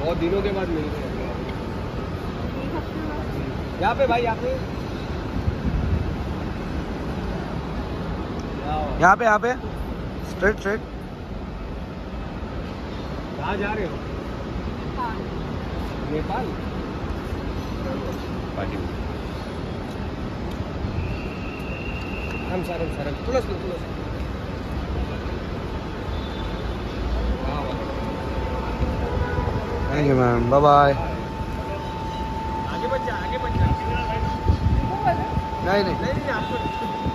बहुत दिनों के बाद मिल रहे हैं यहाँ पे भाई यहाँ पे। यहाँ पे यहाँ पे। स्ट्रेट स्ट्रेट कहाँ जा रहे हो? नेपाल। हम सर हम सर। तुलस तुलस हाँ, हाँ। Thank you ma'am bye bye नहीं नहीं। नहीं नहीं आपको